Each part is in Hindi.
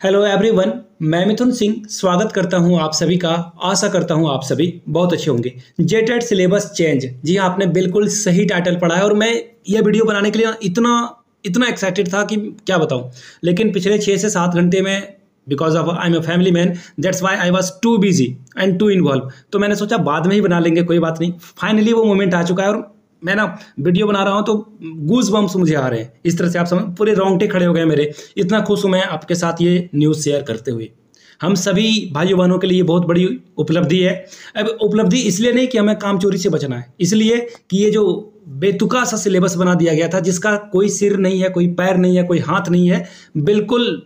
हेलो एवरीवन मैं मिथुन सिंह स्वागत करता हूँ आप सभी का। आशा करता हूँ आप सभी बहुत अच्छे होंगे। जेटेड सिलेबस चेंज जी हाँ आपने बिल्कुल सही टाइटल पढ़ा है और मैं ये वीडियो बनाने के लिए इतना इतना एक्साइटेड था कि क्या बताऊँ। लेकिन पिछले छः से सात घंटे में because of I am a family man that's why I was too busy and too involve तो मैंने सोचा बाद में ही बना लेंगे, कोई बात नहीं। फाइनली वो मोमेंट आ चुका है और मैं ना वीडियो बना रहा हूँ तो गूज बम्स मुझे आ रहे हैं। इस तरह से आप समझ, पूरे रोंगटे खड़े हो गए मेरे। इतना खुश हूँ मैं आपके साथ ये न्यूज़ शेयर करते हुए। हम सभी भाइयों बहनों के लिए बहुत बड़ी उपलब्धि है। अब उपलब्धि इसलिए नहीं कि हमें काम चोरी से बचना है। इसलिए कि ये जो बेतुका सा सिलेबस बना दिया गया था, जिसका कोई सिर नहीं है, कोई पैर नहीं है, कोई हाथ नहीं है, बिल्कुल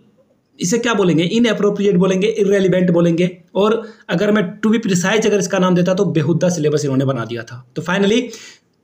इसे क्या बोलेंगे? इन अप्रोप्रिएट बोलेंगे इरेलीवेंट बोलेंगे। और अगर मैं टू बी प्रिसाइज अगर इसका नाम देता तो बेहुदा सिलेबस इन्होंने बना दिया था। तो फाइनली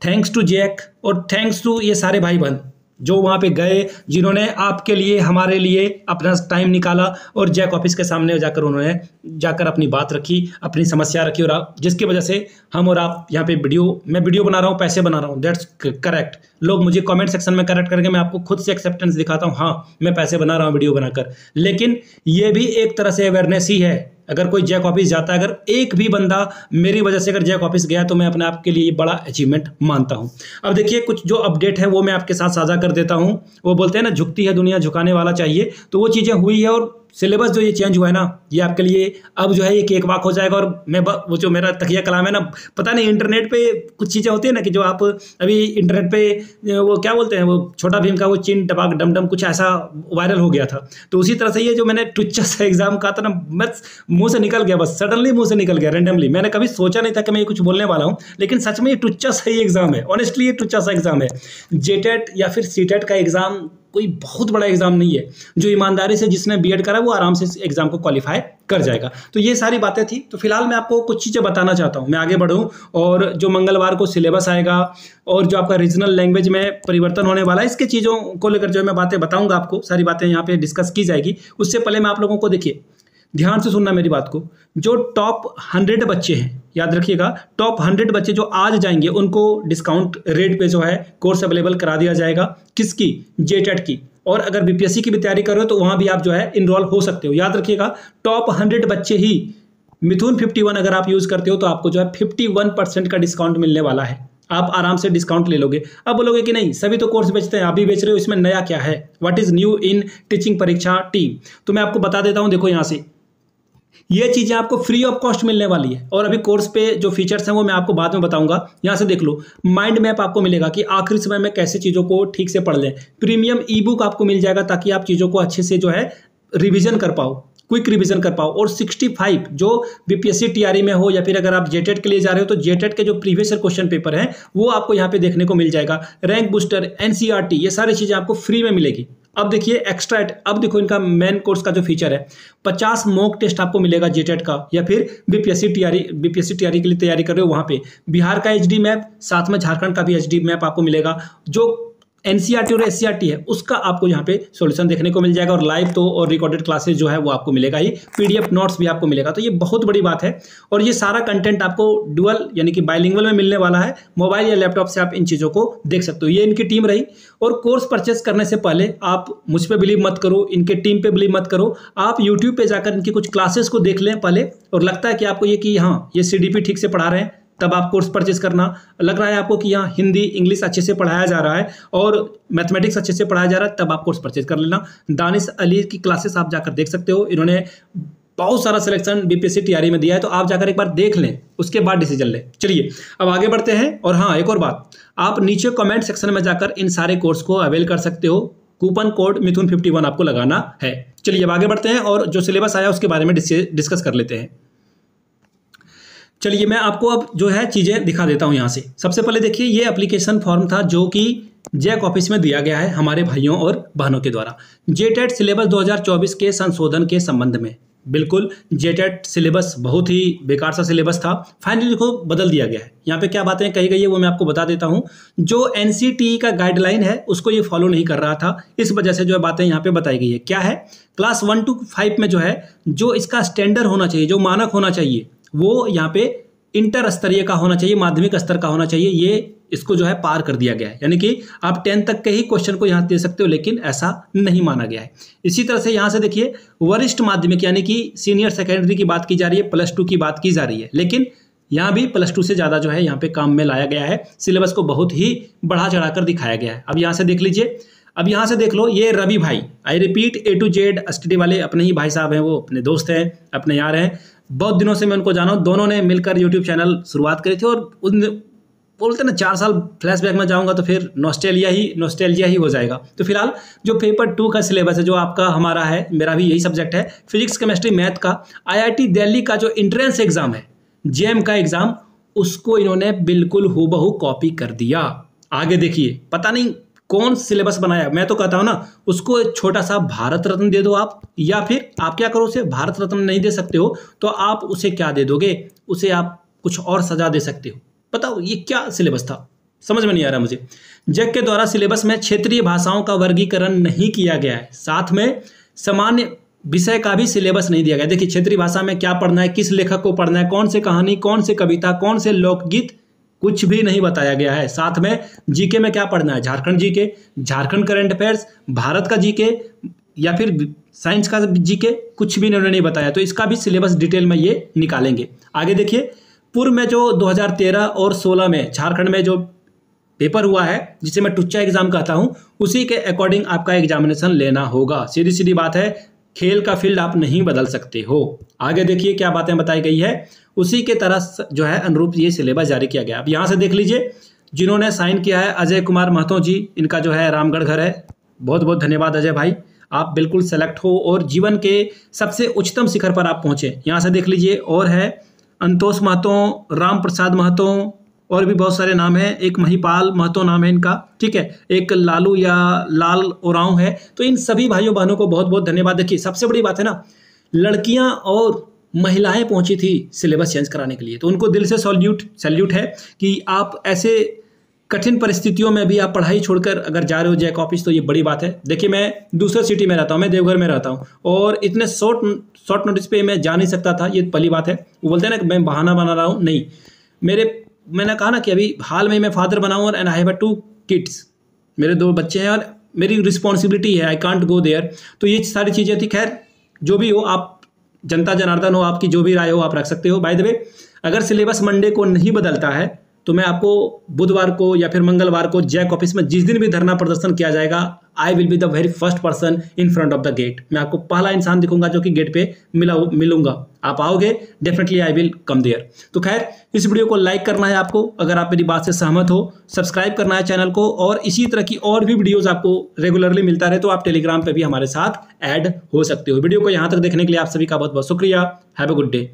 थैंक्स टू जैक और थैंक्स टू ये सारे भाई बहन जो वहाँ पे गए, जिन्होंने आपके लिए, हमारे लिए अपना टाइम निकाला और जैक ऑफ़िस के सामने जाकर उन्होंने जाकर अपनी बात रखी, अपनी समस्या रखी और आप, जिसकी वजह से हम और आप यहाँ पे वीडियो मैं वीडियो बना रहा हूँ, पैसे बना रहा हूँ। दैट्स करेक्ट लोग मुझे कमेंट सेक्शन में करेक्ट करके मैं आपको खुद से एक्सेप्टेंस दिखाता हूँ हाँ मैं पैसे बना रहा हूँ वीडियो बनाकर। लेकिन ये भी एक तरह से अवेयरनेस ही है। अगर कोई जैक ऑफ़िस जाता है, अगर एक भी बंदा मेरी वजह से अगर जैक ऑफ़िस गया तो मैं अपने आप के लिए बड़ा अचीवमेंट मानता हूँ। अब देखिए, कुछ जो अपडेट है, वो मैं आपके साथ साझा कर देता हूँ। वो बोलते हैं ना, झुकती है दुनिया, झुकाने वाला चाहिए। तो वो चीज़ें हुई है और सिलेबस जो ये चेंज हुआ है ना, ये आपके लिए अब जो है ये केक वाक हो जाएगा और मैं वो जो मेरा तकिया कलाम है ना, पता नहीं इंटरनेट पे कुछ चीज़ें होती है ना कि जो आप अभी इंटरनेट पे, वो क्या बोलते हैं, वो छोटा भीम का वो चिन टपाक डम डम कुछ ऐसा वायरल हो गया था। तो उसी तरह से ये जो मैंने टुच्चा सा एग्ज़ाम कहा था ना बस मुँह से निकल गया बस सडनली मुँह से निकल गया रेंडमली मैंने कभी सोचा नहीं था कि मैं ये कुछ बोलने वाला हूँ, लेकिन सच में ये टुच्चा सा ही एग्ज़ाम है। ऑनेस्टली ये टुच्चा सा एग्ज़ाम है। जेटेट या फिर सीटेट का एग्ज़ाम कोई बहुत बड़ा एग्ज़ाम नहीं है। जो ईमानदारी से जिसने बीएड करा वो आराम से इस एग्ज़ाम को क्वालिफाई कर जाएगा। तो ये सारी बातें थी। तो फ़िलहाल मैं आपको कुछ चीज़ें बताना चाहता हूँ। मैं आगे बढ़ूँ और जो मंगलवार को सिलेबस आएगा और जो आपका रीजनल लैंग्वेज में परिवर्तन होने वाला है, इसके चीज़ों को लेकर जो मैं बातें बताऊँगा आपको, सारी बातें यहाँ पर डिस्कस की जाएगी। उससे पहले मैं आप लोगों को देखिए, ध्यान से सुनना मेरी बात को। जो टॉप हंड्रेड बच्चे हैं याद रखिएगा टॉप हंड्रेड बच्चे जो आज जाएँगे, उनको डिस्काउंट रेट पे जो है कोर्स अवेलेबल करा दिया जाएगा। किसकी? जेटेट की। और अगर बीपीएससी की भी तैयारी कर रहे हो तो वहाँ भी आप जो है इनरोल हो सकते हो। याद रखिएगा टॉप हंड्रेड बच्चे ही मिथुन फिफ्टी वन अगर आप यूज़ करते हो तो आपको जो है फिफ्टी वन परसेंट का डिस्काउंट मिलने वाला है। आप आराम से डिस्काउंट ले लोगे। अब बोलोगे कि नहीं, सभी तो कोर्स बेचते हैं, आप भी बेच रहे हो, इसमें नया क्या है? What is new in teaching Pariksha team तो मैं आपको बता देता हूँ, देखो यहाँ से। ये चीज़ें आपको फ्री ऑफ़ कॉस्ट मिलने वाली है। और अभी कोर्स पे जो फीचर्स हैं वो मैं आपको बाद में बताऊँगा। यहाँ से देख लो माइंड मैप आपको मिलेगा कि आखिरी समय में कैसे चीज़ों को ठीक से पढ़ लें। प्रीमियम ई बुक आपको मिल जाएगा ताकि आप चीज़ों को अच्छे से जो है रिविजन कर पाओ क्विक रिवीजन कर पाओ। और 65 जो बीपीएससी टीआरई में हो या फिर अगर आप जेटेट के लिए जा रहे हो तो जेटेट के जो प्रीवियस क्वेश्चन पेपर हैं, वो आपको यहाँ पे देखने को मिल जाएगा। रैंक बूस्टर एनसीईआरटी ये सारी चीज़ें आपको फ्री में मिलेगी। अब देखिए एक्स्ट्रा अब देखो इनका मेन कोर्स का जो फीचर है, पचास मॉक टेस्ट आपको मिलेगा जेटेट का, या फिर बीपीएससी टीआरई बीपीएससी टीआरई के लिए तैयारी कर रहे हो वहाँ पे। बिहार का एचडी मैप साथ में झारखंड का भी एचडी मैप आपको मिलेगा, जो एनसीईआरटी और एससीआरटी है, उसका आपको यहाँ पे सॉल्यूशन देखने को मिल जाएगा और लाइव तो और रिकॉर्डेड क्लासेस जो है वो आपको मिलेगा ही। पीडीएफ नोट्स भी आपको मिलेगा। तो ये बहुत बड़ी बात है और ये सारा कंटेंट आपको डुअल यानी कि बाइलिंगुअल में मिलने वाला है। मोबाइल या लैपटॉप से आप इन चीज़ों को देख सकते हो। ये इनकी टीम रही और कोर्स परचेस करने से पहले आप मुझ पर बिलीव मत करो, इनके टीम पर बिलीव मत करो। आप यूट्यूब पर जाकर इनकी कुछ क्लासेस को देख लें पहले और लगता है कि आपको ये कि हाँ ये सी ठीक से पढ़ा रहे हैं। तब आप कोर्स परचेज करना लग रहा है आपको कि यहाँ हिंदी, इंग्लिश अच्छे से पढ़ाया जा रहा है और मैथमेटिक्स अच्छे से पढ़ाया जा रहा है, तब आप कोर्स परचेज कर लेना। दानिश अली की क्लासेस आप जाकर देख सकते हो। इन्होंने बहुत सारा सिलेक्शन बीपीएससी टीआरई में दिया है तो आप जाकर एक बार देख लें, उसके बाद डिसीज़न लें। चलिए, अब आगे बढ़ते हैं और हाँ एक और बात। आप नीचे कमेंट सेक्शन में जाकर इन सारे कोर्स को अवेल कर सकते हो। Coupon code Mithun fifty one आपको लगाना है। चलिए, अब आगे बढ़ते हैं और जो सिलेबस आया उसके बारे में डिस्कस कर लेते हैं। चलिए मैं आपको अब जो है चीज़ें दिखा देता हूँ यहाँ से। सबसे पहले देखिए, ये एप्लीकेशन फॉर्म था जो कि जैक ऑफ़िस में दिया गया है हमारे भाइयों और बहनों के द्वारा। जेटेट सिलेबस 2024 के संशोधन के संबंध में। बिल्कुल जेटेट सिलेबस बहुत ही बेकार सा सिलेबस था। फाइनली देखो, बदल दिया गया है। यहाँ पे क्या बातें कही गई है वो मैं आपको बता देता हूँ। जो एनसीटीई का गाइडलाइन है, उसको ये फॉलो नहीं कर रहा था। इस वजह से जो है बातें यहाँ पे बताई गई है। क्या है? क्लास वन टू फाइव में जो है, जो इसका स्टैंडर्ड होना चाहिए, जो मानक होना चाहिए वो यहाँ पे इंटर स्तरीय का होना चाहिए, माध्यमिक स्तर का होना चाहिए, ये इसको जो है पार कर दिया गया है। यानी कि आप टेंथ तक के ही क्वेश्चन को यहाँ दे सकते हो, लेकिन ऐसा नहीं माना गया है। इसी तरह से यहाँ से देखिए, वरिष्ठ माध्यमिक, यानी कि सीनियर सेकेंडरी की बात की जा रही है प्लस टू की बात की जा रही है। लेकिन यहाँ भी प्लस टू से ज़्यादा जो है यहाँ पे काम में लाया गया है। सिलेबस को बहुत ही बढ़ा चढ़ाकर दिखाया गया है। अब यहाँ से देख लीजिए, अब यहाँ से देख लो, ये रवि भाई I repeat A to Z study वाले अपने ही भाई साहब हैं, वो अपने दोस्त हैं, अपने यार हैं। बहुत दिनों से मैं उनको जाना हूँ। दोनों ने मिलकर यूट्यूब चैनल शुरुआत करी थी और उन बोलते ना, चार साल फ्लैशबैक में जाऊँगा तो फिर नॉस्टेलिया ही नॉस्टेलिया ही हो जाएगा। तो फ़िलहाल जो पेपर टू का सिलेबस है, जो आपका हमारा है, मेरा भी यही सब्जेक्ट है फिजिक्स केमिस्ट्री मैथ का आईआईटी दिल्ली का जो इंट्रेंस एग्ज़ाम है जेएम का एग्ज़ाम उसको इन्होंने बिल्कुल हूबहू कॉपी कर दिया। आगे देखिए, पता नहीं कौन सिलेबस बनाया? मैं तो कहता हूँ ना, उसको एक छोटा सा भारत रत्न दे दो आप, या फिर आप क्या करो, उसे भारत रत्न नहीं दे सकते हो तो आप उसे क्या दे दोगे? उसे आप कुछ और सजा दे सकते हो। बताओ, ये क्या सिलेबस था? समझ में नहीं आ रहा मुझे। जग के द्वारा सिलेबस में क्षेत्रीय भाषाओं का वर्गीकरण नहीं किया गया है। साथ में सामान्य विषय का भी सिलेबस नहीं दिया गया। देखिए, क्षेत्रीय भाषा में क्या पढ़ना है, किस लेखक को पढ़ना है, कौन से कहानी, कौन से कविता, कौन से लोकगीत कुछ भी नहीं बताया गया है। साथ में जीके में क्या पढ़ना है? Jharkhand GK, Jharkhand current affairs, Bharat का जीके, या फिर साइंस का जीके, कुछ भी इन्होंने नहीं बताया। तो इसका भी सिलेबस डिटेल में ये निकालेंगे। आगे देखिए, पूर्व में जो 2013 और 16 में, झारखंड में जो पेपर हुआ है, जिसे मैं टुच्चा एग्ज़ाम कहता हूँ, उसी के अकॉर्डिंग आपका एग्जामिनेशन लेना होगा। सीधी सीधी बात है खेल का फ़ील्ड आप नहीं बदल सकते हो। आगे देखिए क्या बातें बताई गई है। उसी के तरह जो है अनुरूप ये सिलेबस जारी किया गया। अब यहाँ से देख लीजिए, जिन्होंने साइन किया है अजय कुमार महतो जी, इनका जो है रामगढ़ घर है। बहुत बहुत धन्यवाद अजय भाई। आप बिल्कुल सेलेक्ट हो और जीवन के सबसे उच्चतम शिखर पर आप पहुँचे। यहाँ से देख लीजिए और है अंतोष महतो राम प्रसाद महतो और भी बहुत सारे नाम हैं। एक महिपाल महतो नाम है इनका, ठीक है? एक लालू या लाल ओराव है। तो इन सभी भाइयों बहनों को बहुत बहुत धन्यवाद। देखिए, सबसे बड़ी बात है ना, लड़कियाँ और महिलाएँ पहुँची थी सिलेबस चेंज कराने के लिए। तो उनको दिल से सॉल्यूट, सैल्यूट है कि आप ऐसे कठिन परिस्थितियों में भी आप पढ़ाई छोड़कर अगर जा रहे हो जैक ऑफ़िस तो ये बड़ी बात है। देखिए, मैं दूसरे सिटी में रहता हूँ, मैं देवघर में रहता हूँ, और इतने शॉर्ट शॉर्ट नोटिस पे मैं जा नहीं सकता था, ये पहली बात है। वो बोलते हैं ना मैं बहाना बना रहा हूँ, नहीं। मेरे मैंने कहा ना कि अभी हाल में मैं फादर बनाऊँ और and I have two kids मेरे दो बच्चे हैं और मेरी रिस्पॉन्सिबिलिटी है आई कॉन्ट गो देयर तो ये सारी चीज़ें थी। खैर, जो भी हो, आप जनता, जनार्दन हो, आपकी जो भी राय हो, आप रख सकते हो। बाय द वे अगर सिलेबस मंडे को नहीं बदलता है तो मैं आपको बुधवार को या फिर मंगलवार को जैक ऑफ़िस में जिस दिन भी धरना प्रदर्शन किया जाएगा I will be the very first person in front of the gate मैं आपको पहला इंसान दिखूँगा जो कि गेट पे मिला मिलूँगा। आप आओगे definitely I will come there तो खैर, इस वीडियो को लाइक करना है आपको। अगर आप मेरी बात से सहमत हो सब्सक्राइब करना है चैनल को और इसी तरह की और भी वीडियोस आपको रेगुलरली मिलता रहे तो आप टेलीग्राम पे भी हमारे साथ ऐड हो सकते हो। वीडियो को यहाँ तक देखने के लिए आप सभी का बहुत बहुत शुक्रिया। Have a good day